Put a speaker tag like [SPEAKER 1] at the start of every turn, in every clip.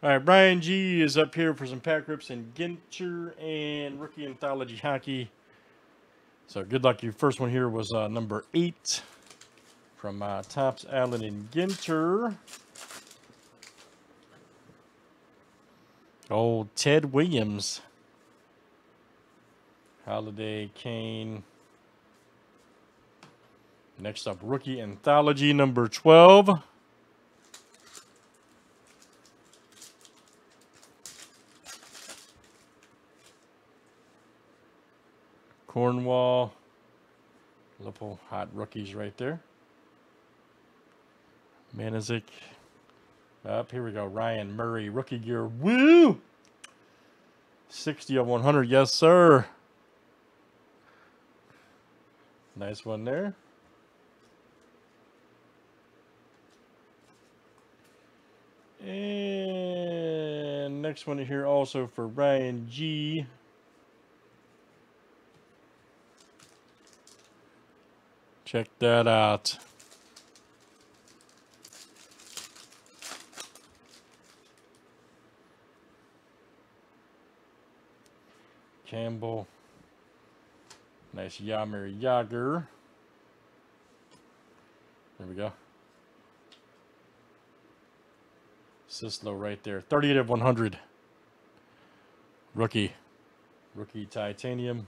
[SPEAKER 1] All right, Ryan G is up here for some pack rips and Ginter and rookie anthology hockey. So good luck. Your first one here was uh, number eight from uh, Topps Allen and Ginter. Old Ted Williams. Holiday Kane. Next up, rookie anthology number 12. Cornwall. Couple hot rookies right there. Manizik. Up here we go. Ryan Murray, rookie gear. Woo! 60 of 100. Yes, sir. Nice one there. And next one here also for Ryan G. Check that out. Campbell. Nice Jaromir Jagr. There we go. Sislo right there. 38 of 100. Rookie. Rookie titanium.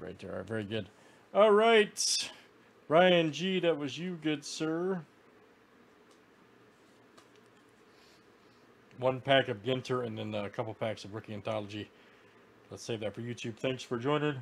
[SPEAKER 1] Right there. Very good. All right. Ryan G, that was you, good sir. One pack of Ginter and then a couple packs of Rookie Anthology. Let's save that for YouTube. Thanks for joining.